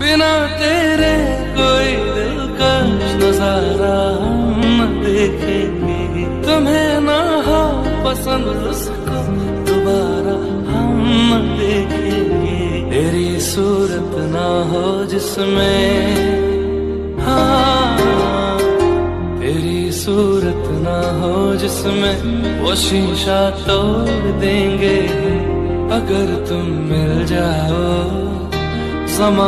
बिना तेरे कोई दिलकश नज़ारा हम न देखेंगे। तुम्हें ना हो पसंद उसको, दोबारा हम न देखेंगे। तेरी सूरत ना हो जिसमें हाँ तेरी सूरत ना हो जिसमें वो शीशा तोड़ देंगे। अगर तुम मिल जाओ, समा